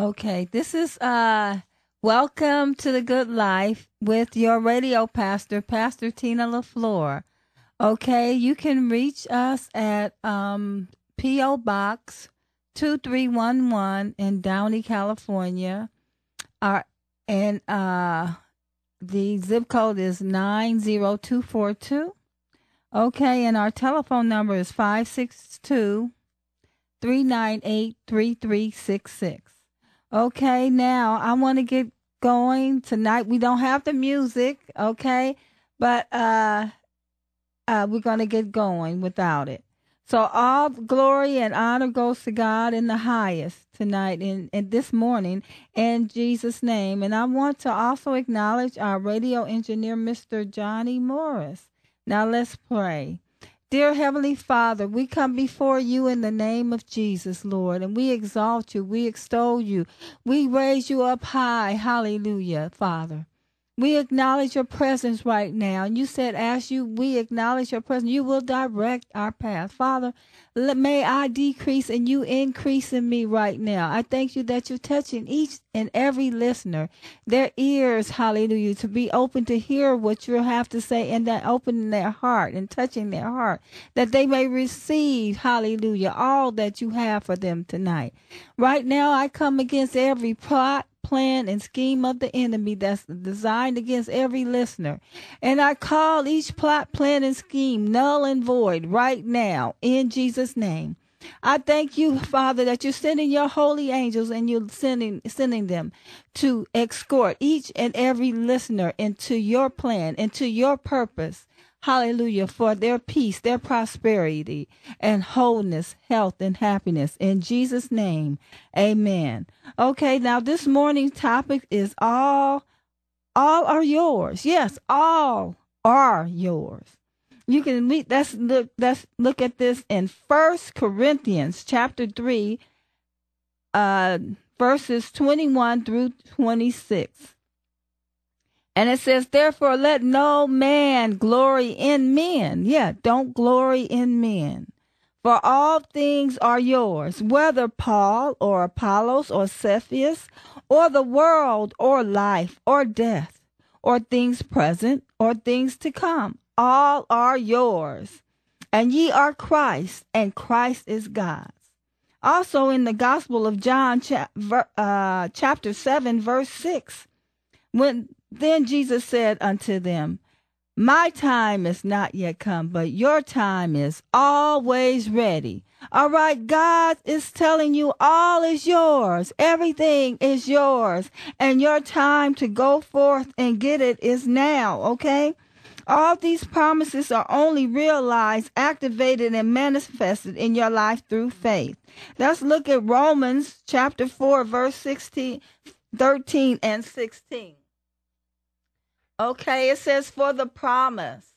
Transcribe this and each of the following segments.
Okay, this is uh welcome to the good life with your radio pastor, Pastor Tena LeFlore. Okay, you can reach us at um PO Box 2311 in Downey, California. Our and uh the zip code is 90242. Okay, and our telephone number is 562 398 3366. Okay, now I want to get going tonight. We don't have the music, okay? But uh uh we're going to get going without it. So all glory and honor goes to God in the highest tonight and, and this morning in Jesus' name. And I want to also acknowledge our radio engineer, Mr. Johnny Morris. Now let's pray. Dear Heavenly Father, we come before you in the name of Jesus, Lord, and we exalt you, we extol you, we raise you up high. Hallelujah, Father. We acknowledge your presence right now. And you said, as you we acknowledge your presence, you will direct our path. Father, let, may I decrease and you increase in me right now. I thank you that you're touching each and every listener, their ears, hallelujah, to be open to hear what you have to say and that opening their heart and touching their heart, that they may receive, hallelujah, all that you have for them tonight. Right now, I come against every plot, plan and scheme of the enemy that's designed against every listener. And I call each plot, plan, and scheme null and void right now in Jesus' name. I thank you, Father, that you're sending your holy angels and you're sending sending them to escort each and every listener into your plan, into your purpose, Hallelujah. For their peace, their prosperity, and wholeness, health, and happiness. In Jesus' name, amen. Okay, now this morning's topic is all, all are yours. Yes, all are yours. You can meet, let's look, let's look at this in First Corinthians chapter 3, uh, verses 21 through 26. And it says, therefore, let no man glory in men. Yeah, don't glory in men. For all things are yours, whether Paul or Apollos or Cephas or the world or life or death or things present or things to come. All are yours. And ye are Christ, and Christ is God's. Also in the Gospel of John, uh, chapter 7, verse 6, when then Jesus said unto them, My time is not yet come, but your time is always ready. All right, God is telling you all is yours. Everything is yours. And your time to go forth and get it is now, okay? All these promises are only realized, activated, and manifested in your life through faith. Let's look at Romans chapter 4, verse 16, 13 and 16. Okay, it says, For the promise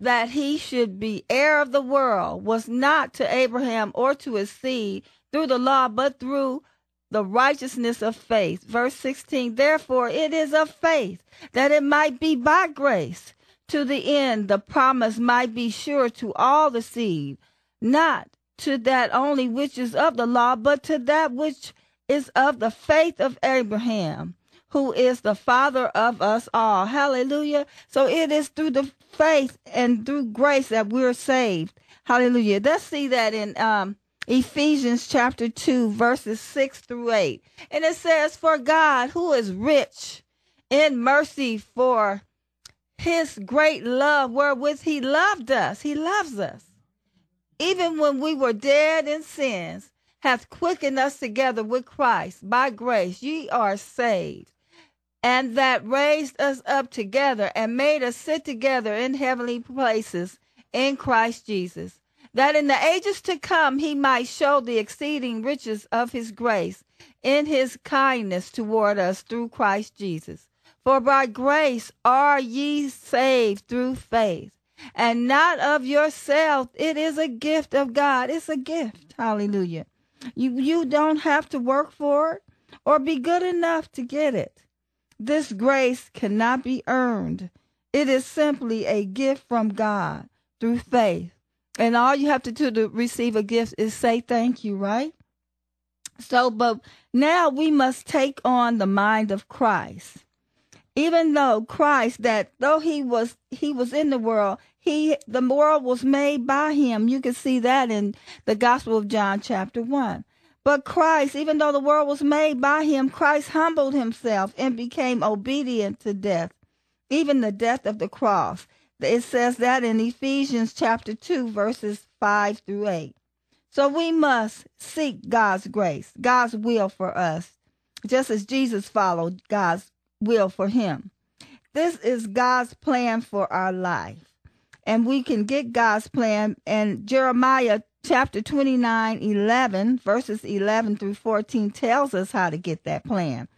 that he should be heir of the world was not to Abraham or to his seed through the law, but through the righteousness of faith. Verse 16, therefore it is of faith that it might be by grace to the end the promise might be sure to all the seed, not to that only which is of the law, but to that which is of the faith of Abraham who is the Father of us all. Hallelujah. So it is through the faith and through grace that we're saved. Hallelujah. Let's see that in um, Ephesians chapter 2, verses 6 through 8. And it says, For God, who is rich in mercy for his great love wherewith he loved us, he loves us. Even when we were dead in sins, hath quickened us together with Christ. By grace ye are saved and that raised us up together and made us sit together in heavenly places in Christ Jesus, that in the ages to come he might show the exceeding riches of his grace in his kindness toward us through Christ Jesus. For by grace are ye saved through faith, and not of yourself. It is a gift of God. It's a gift. Hallelujah. You you don't have to work for it or be good enough to get it. This grace cannot be earned. It is simply a gift from God through faith. And all you have to do to receive a gift is say thank you, right? So, but now we must take on the mind of Christ. Even though Christ, that though he was he was in the world, he the world was made by him. You can see that in the Gospel of John, chapter one. But Christ, even though the world was made by him, Christ humbled himself and became obedient to death, even the death of the cross. It says that in Ephesians chapter 2, verses 5 through 8. So we must seek God's grace, God's will for us, just as Jesus followed God's will for him. This is God's plan for our life. And we can get God's plan. And Jeremiah chapter 29, 11, verses 11 through 14 tells us how to get that plan.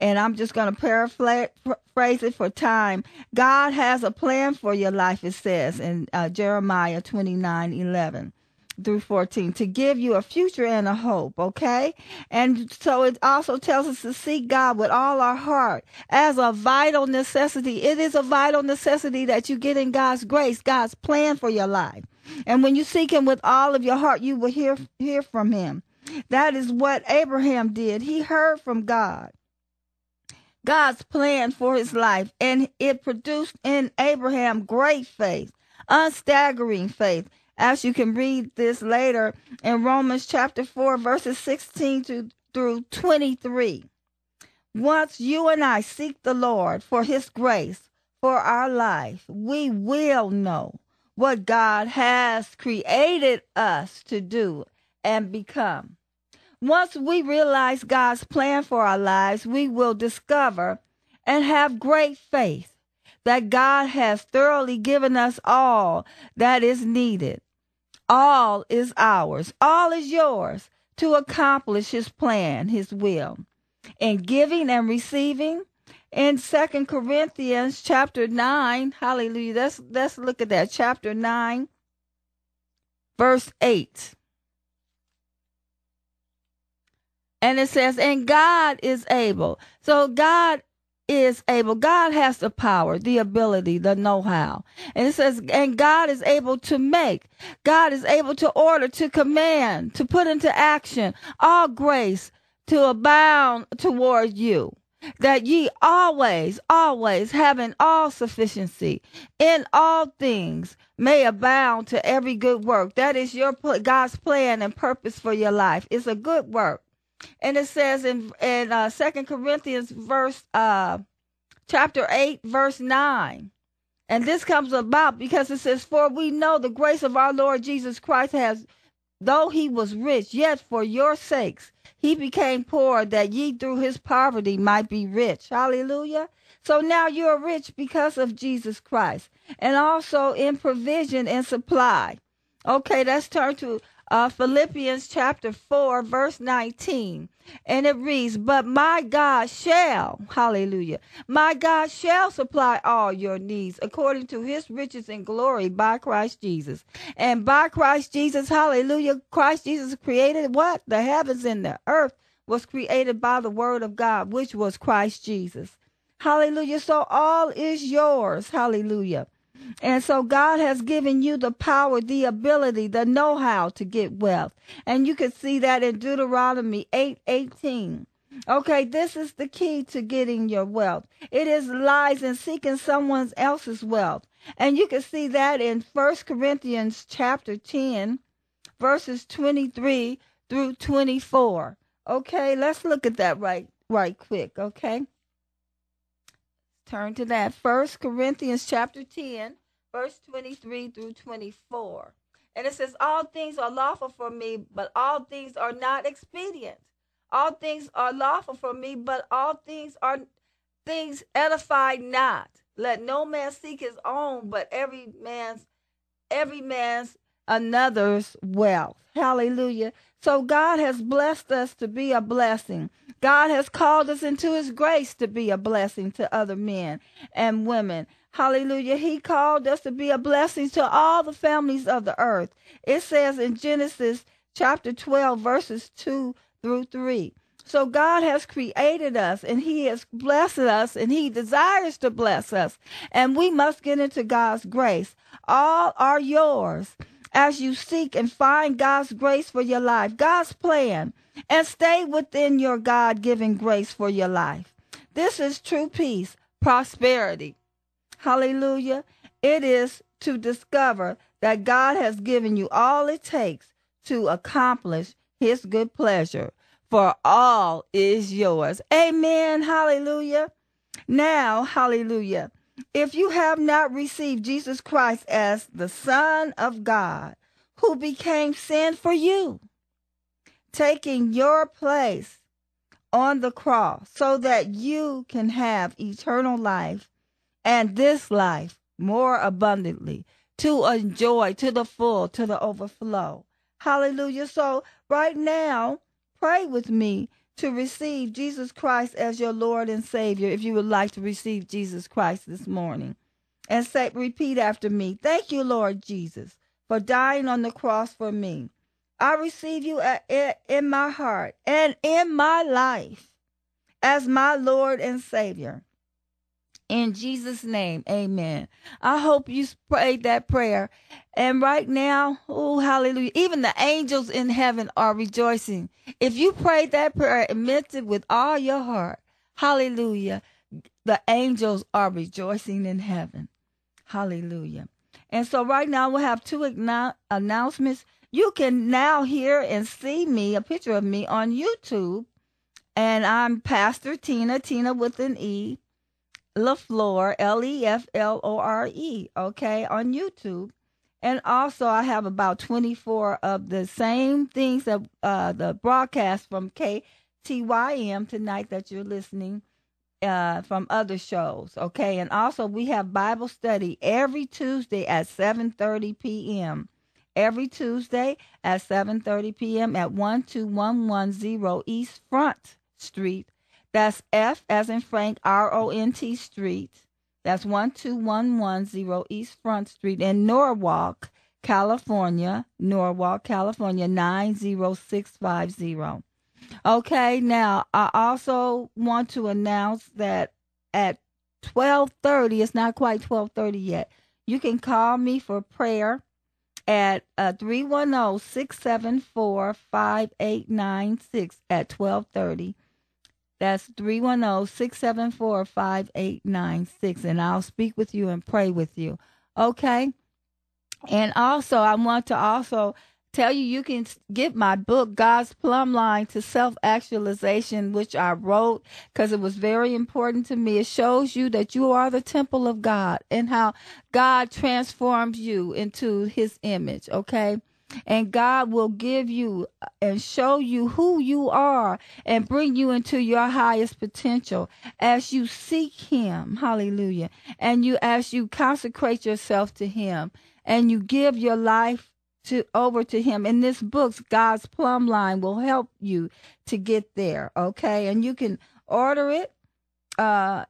And I'm just going to paraphrase it for time. God has a plan for your life, it says in uh, Jeremiah 29, 11 through 14 to give you a future and a hope, okay? And so it also tells us to seek God with all our heart as a vital necessity. It is a vital necessity that you get in God's grace, God's plan for your life. And when you seek him with all of your heart, you will hear hear from him. That is what Abraham did. He heard from God. God's plan for his life, and it produced in Abraham great faith, unstaggering faith as you can read this later in Romans chapter 4, verses 16 to, through 23. Once you and I seek the Lord for his grace for our life, we will know what God has created us to do and become. Once we realize God's plan for our lives, we will discover and have great faith that God has thoroughly given us all that is needed. All is ours, all is yours to accomplish his plan, his will. In giving and receiving, in Second Corinthians chapter 9, hallelujah, let's, let's look at that, chapter 9, verse 8. And it says, and God is able. So God is able. God has the power, the ability, the know how. And it says, and God is able to make. God is able to order, to command, to put into action all grace to abound toward you. That ye always, always having all sufficiency in all things may abound to every good work. That is your God's plan and purpose for your life. It's a good work and it says in in uh, Second Corinthians verse uh, chapter eight verse nine, and this comes about because it says, "For we know the grace of our Lord Jesus Christ has, though he was rich, yet for your sakes he became poor, that ye through his poverty might be rich." Hallelujah. So now you're rich because of Jesus Christ, and also in provision and supply. Okay, let's turn to uh, Philippians chapter 4, verse 19. And it reads, But my God shall, hallelujah, my God shall supply all your needs according to his riches and glory by Christ Jesus. And by Christ Jesus, hallelujah, Christ Jesus created what? The heavens and the earth was created by the word of God, which was Christ Jesus. Hallelujah. So all is yours. Hallelujah. And so God has given you the power, the ability, the know how to get wealth. And you can see that in Deuteronomy 8 18. Okay, this is the key to getting your wealth. It is lies in seeking someone else's wealth. And you can see that in First Corinthians chapter 10, verses 23 through 24. Okay, let's look at that right right quick, okay? Turn to that. First Corinthians chapter 10, verse 23 through 24. And it says, All things are lawful for me, but all things are not expedient. All things are lawful for me, but all things are things edify not. Let no man seek his own, but every man's every man's another's wealth. Hallelujah. So God has blessed us to be a blessing. God has called us into his grace to be a blessing to other men and women. Hallelujah. He called us to be a blessing to all the families of the earth. It says in Genesis chapter 12, verses 2 through 3. So God has created us and He has blessed us and He desires to bless us. And we must get into God's grace. All are yours as you seek and find God's grace for your life, God's plan and stay within your God given grace for your life. This is true peace, prosperity. Hallelujah. It is to discover that God has given you all it takes to accomplish his good pleasure, for all is yours. Amen. Hallelujah. Now, hallelujah. If you have not received Jesus Christ as the Son of God, who became sin for you, taking your place on the cross so that you can have eternal life and this life more abundantly to enjoy to the full, to the overflow. Hallelujah. So, right now, pray with me to receive Jesus Christ as your Lord and Savior if you would like to receive Jesus Christ this morning. And say, repeat after me. Thank you, Lord Jesus, for dying on the cross for me. I receive you in my heart and in my life as my Lord and Savior. In Jesus' name, amen. I hope you prayed that prayer. And right now, oh, hallelujah. Even the angels in heaven are rejoicing. If you prayed that prayer and meant it with all your heart, hallelujah, the angels are rejoicing in heaven. Hallelujah. And so right now we'll have two announcements. You can now hear and see me, a picture of me on YouTube. And I'm Pastor Tena, Tena with an E. LeFlore, L E F L O R E, okay, on YouTube. And also, I have about 24 of the same things that uh, the broadcast from KTYM tonight that you're listening uh, from other shows, okay. And also, we have Bible study every Tuesday at 7:30 p.m. Every Tuesday at 7:30 p.m. at 12110 East Front Street, that's F as in Frank, R O N T Street. That's 12110 East Front Street in Norwalk, California. Norwalk, California 90650. Okay, now I also want to announce that at 12:30, it's not quite 12:30 yet. You can call me for prayer at uh, 310-674-5896 at 12:30 that's 310 674 5896. And I'll speak with you and pray with you. Okay? And also, I want to also tell you you can get my book god's plumb line to self-actualization which i wrote because it was very important to me it shows you that you are the temple of god and how god transforms you into his image okay and God will give you and show you who you are and bring you into your highest potential as you seek Him. Hallelujah. And you, as you consecrate yourself to Him and you give your life to over to him in this book god's plumb line will help you to get there okay and you can order it uh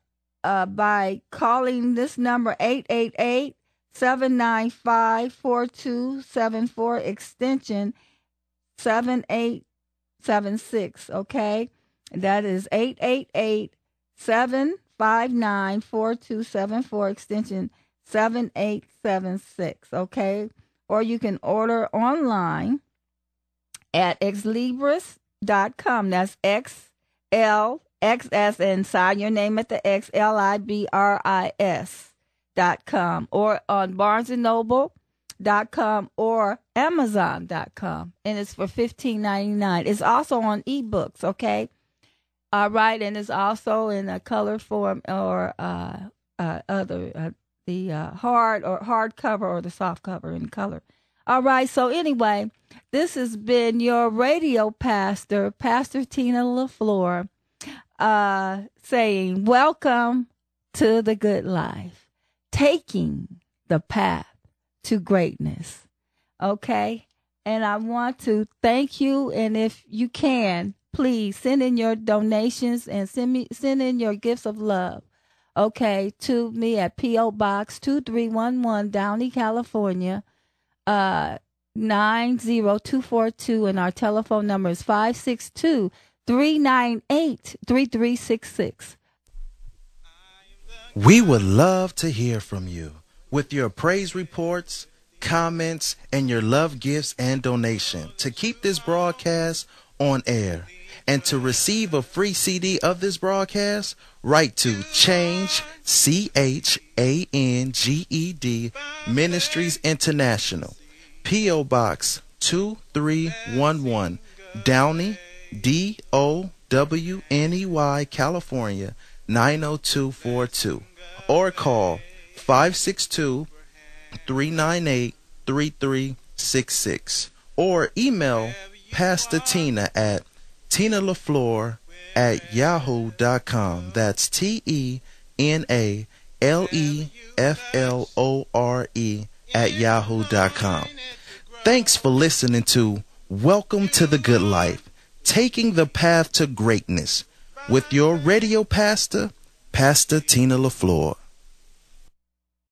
uh by calling this number 888 795 4274 extension 7876. Okay. That is 888 759 4274 extension 7876. Okay. Or you can order online at xlibris.com. That's X L X S and sign your name at the X L I B R I S com or on Barnes and Noble dot com or Amazon dot com, and it's for fifteen ninety nine. It's also on ebooks, okay. All right, and it's also in a color form or uh, uh, other uh, the uh, hard or hard cover or the soft cover in color. All right, so anyway, this has been your radio pastor, Pastor Tena LeFlore, uh, saying, Welcome to the good life taking the path to greatness. Okay? And I want to thank you. And if you can, please send in your donations and send me send in your gifts of love. Okay, to me at P.O. Box 2311 Downey, California, uh 90242 and our telephone number is 562 398 3366. We would love to hear from you with your praise reports, comments, and your love gifts and donation to keep this broadcast on air. And to receive a free CD of this broadcast, write to Changed, C H A N G E D, Ministries International, P.O. Box 2311, Downey, D O W N E Y, California 90242. Or call 562 398 3366. Or email Pastor Tena at Tena LeFlore at yahoo.com. That's T E N A L E F L O R E at yahoo.com. Thanks for listening to Welcome to the Good Life, taking the path to greatness with your radio pastor, Pastor Tena LeFlore.